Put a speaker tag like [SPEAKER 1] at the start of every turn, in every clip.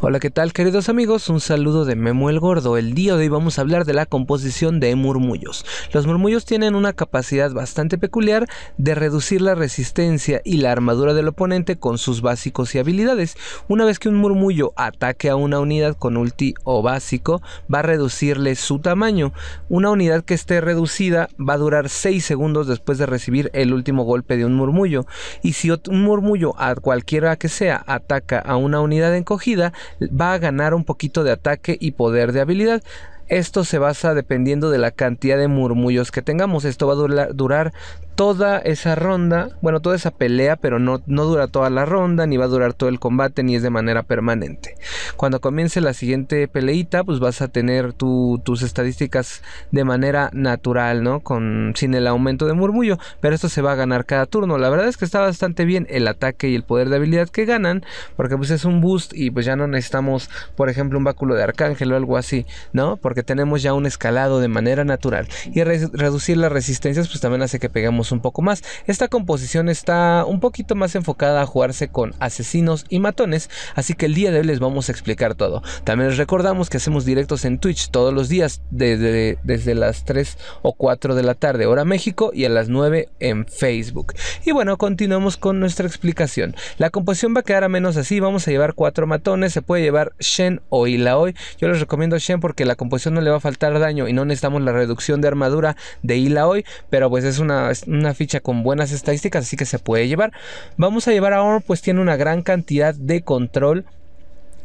[SPEAKER 1] Hola, ¿qué tal queridos amigos? Un saludo de Memo el Gordo. El día de hoy vamos a hablar de la composición de murmullos. Los murmullos tienen una capacidad bastante peculiar de reducir la resistencia y la armadura del oponente con sus básicos y habilidades. Una vez que un murmullo ataque a una unidad con ulti o básico, va a reducirle su tamaño. Una unidad que esté reducida va a durar 6 segundos después de recibir el último golpe de un murmullo. Y si un murmullo, a cualquiera que sea, ataca a una unidad encogida, va a ganar un poquito de ataque y poder de habilidad. Esto se basa dependiendo de la cantidad de murmullos que tengamos. Esto va a durar, toda esa ronda, bueno, toda esa pelea, pero no, no dura toda la ronda, ni va a durar todo el combate, ni es de manera permanente. Cuando comience la siguiente peleita, pues vas a tener tus estadísticas de manera natural, ¿no? Con, sin el aumento de murmullo, pero esto se va a ganar cada turno. La verdad es que está bastante bien el ataque y el poder de habilidad que ganan, porque pues es un boost y pues ya no necesitamos, por ejemplo, un báculo de arcángel o algo así, ¿no? Porque tenemos ya un escalado de manera natural. Y reducir las resistencias, pues también hace que peguemos un poco más. Esta composición está un poquito más enfocada a jugarse con asesinos y matones, así que el día de hoy les vamos a explicar todo. También les recordamos que hacemos directos en Twitch todos los días desde, desde las 3 o 4 de la tarde, hora México, y a las 9 en Facebook. Y bueno, continuamos con nuestra explicación. La composición va a quedar a menos así, vamos a llevar cuatro matones, se puede llevar Shen o Ilaoi. Yo les recomiendo Shen porque la composición no le va a faltar daño y no necesitamos la reducción de armadura de Ilaoi, pero pues es una, una ficha con buenas estadísticas, así que se puede llevar. Vamos a llevar a pues tiene una gran cantidad de control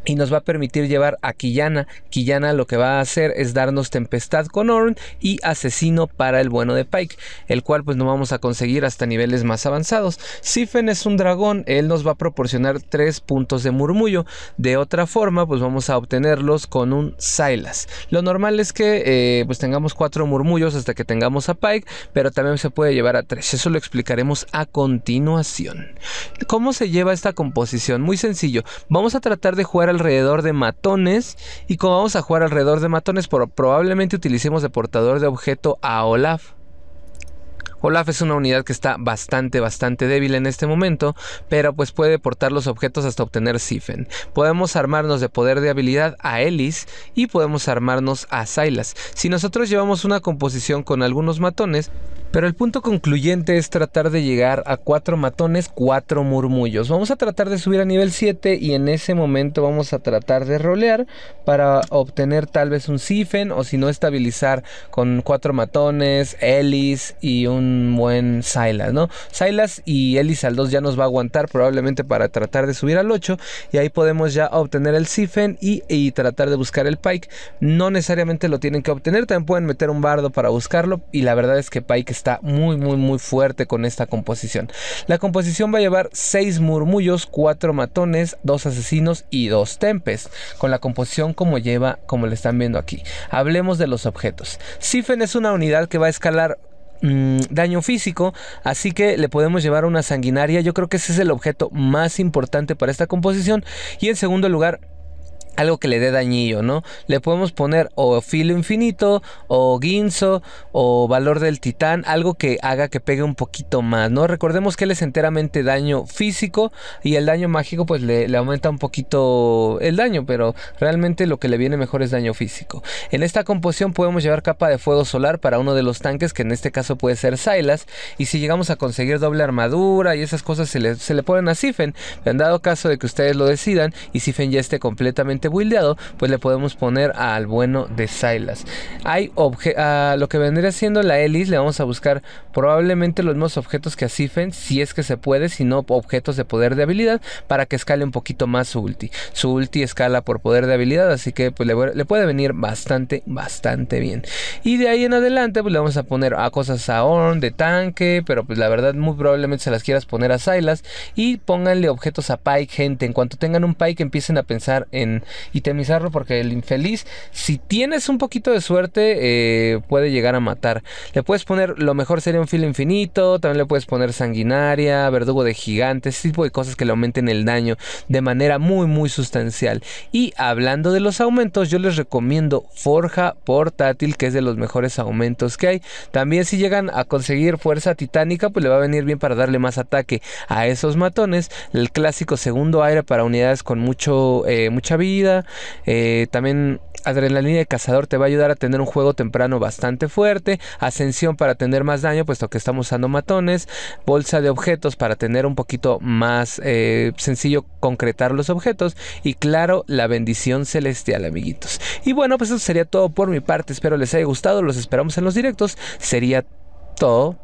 [SPEAKER 1] y nos va a permitir llevar a Quillana. Quillana lo que va a hacer es darnos Tempestad con Orn y Asesino para el bueno de Pike, el cual pues no vamos a conseguir hasta niveles más avanzados. Sifen es un dragón, él nos va a proporcionar 3 puntos de murmullo. De otra forma pues vamos a obtenerlos con un Silas. Lo normal es que eh, pues tengamos 4 murmullos hasta que tengamos a Pike, pero también se puede llevar a 3. Eso lo explicaremos a continuación. ¿Cómo se lleva esta composición? Muy sencillo. Vamos a tratar de jugar alrededor de matones. Y como vamos a jugar alrededor de matones, probablemente utilicemos de portador de objeto a Olaf. Olaf es una unidad que está bastante, bastante débil en este momento, pero pues puede portar los objetos hasta obtener Sifen. Podemos armarnos de poder de habilidad a Ellis y podemos armarnos a Silas. Si nosotros llevamos una composición con algunos matones, pero el punto concluyente es tratar de llegar a cuatro matones, cuatro murmullos. Vamos a tratar de subir a nivel 7 y en ese momento vamos a tratar de rolear para obtener tal vez un Sifen o si no estabilizar con cuatro matones, Ellis y un buen Silas, ¿no? Silas y Ellis al 2 ya nos va a aguantar probablemente para tratar de subir al 8 y ahí podemos ya obtener el Sifen y, y tratar de buscar el Pike. No necesariamente lo tienen que obtener, también pueden meter un bardo para buscarlo y la verdad es que Pike está muy muy muy fuerte con esta composición. La composición va a llevar 6 murmullos, 4 matones, 2 asesinos y 2 tempes, con la composición como lleva, como le están viendo aquí. Hablemos de los objetos. Sifen es una unidad que va a escalar mm, daño físico, así que le podemos llevar una sanguinaria. Yo creo que ese es el objeto más importante para esta composición. Y en segundo lugar, algo que le dé dañillo, ¿no? Le podemos poner o filo infinito, o guinzo, o valor del titán, algo que haga que pegue un poquito más, ¿no? Recordemos que él es enteramente daño físico y el daño mágico pues le, aumenta un poquito el daño, pero realmente lo que le viene mejor es daño físico. En esta composición podemos llevar capa de fuego solar para uno de los tanques, que en este caso puede ser Silas, y si llegamos a conseguir doble armadura y esas cosas se le, se le ponen a Sifen, en dado caso de que ustedes lo decidan y Sifen ya esté completamente buildeado, pues le podemos poner al bueno de Silas. Hay lo que vendría siendo la Ellis, le vamos a buscar probablemente los mismos objetos que a Sifen, si es que se puede, si no objetos de poder de habilidad, para que escale un poquito más su ulti. Su ulti escala por poder de habilidad, así que pues, le, puede venir bastante, bastante bien. Y de ahí en adelante, pues le vamos a poner a cosas a Orn, de tanque, pero pues la verdad muy probablemente se las quieras poner a Silas. Y pónganle objetos a Pike, gente. En cuanto tengan un Pike, empiecen a pensar en itemizarlo porque el infeliz, si tienes un poquito de suerte, eh, puede llegar a matar. Le puedes poner, lo mejor sería un filo infinito, también le puedes poner sanguinaria, verdugo de gigantes, ese tipo de cosas que le aumenten el daño de manera muy, muy sustancial. Y hablando de los aumentos, yo les recomiendo Forja Portátil, que es de los mejores aumentos que hay. También si llegan a conseguir fuerza titánica, pues le va a venir bien para darle más ataque a esos matones. El clásico segundo aire para unidades con mucho, eh, mucha vida Eh, también Adrenalina de Cazador te va a ayudar a tener un juego temprano bastante fuerte. Ascensión para tener más daño, puesto que estamos usando matones. Bolsa de objetos para tener un poquito más eh, sencillo concretar los objetos. Y claro, la bendición celestial, amiguitos. Y bueno, pues eso sería todo por mi parte. Espero les haya gustado. Los esperamos en los directos. Sería todo.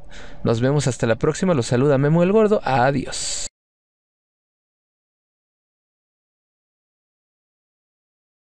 [SPEAKER 1] Nos vemos hasta la próxima. Los saluda Memo el Gordo. Adiós.